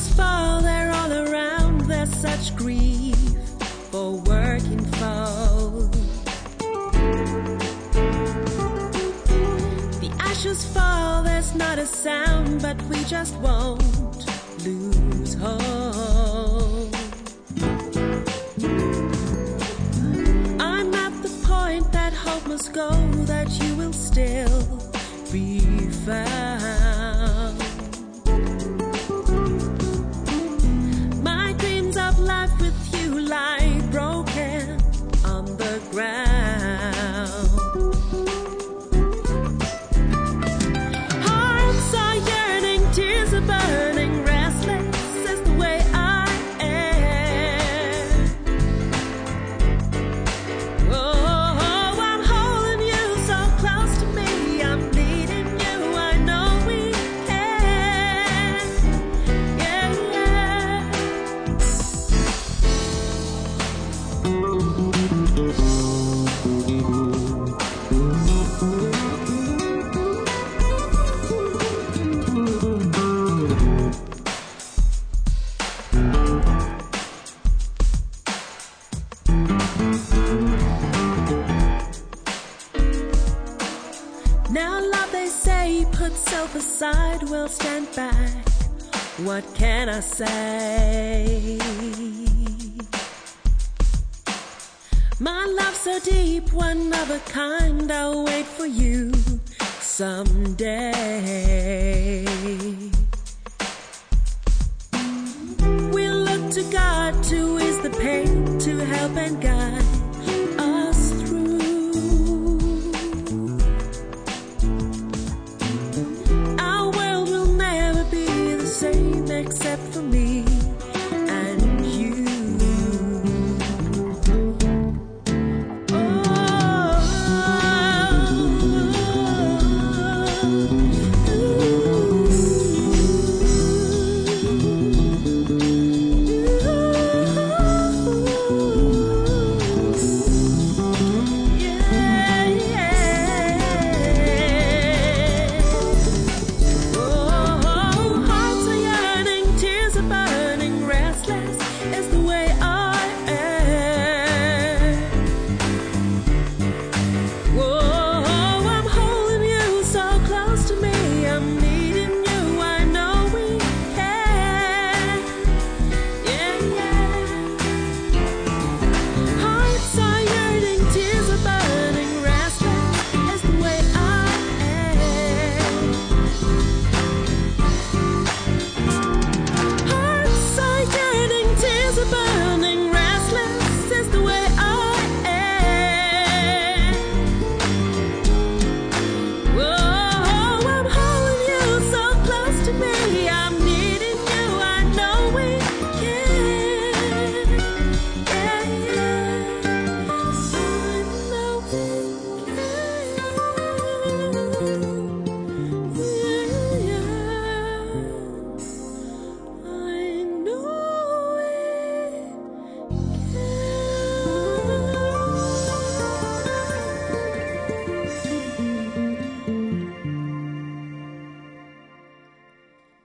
Tears fall, they're all around, there's such grief for working folk. The ashes fall, there's not a sound, but we just won't lose hope. I'm at the point that hope must go, that you will still be found. Now, love, they say, put self aside, we'll stand back. What can I say? My love so deep, one of a kind, I'll wait for you someday. We look to God to ease the pain, to help and guide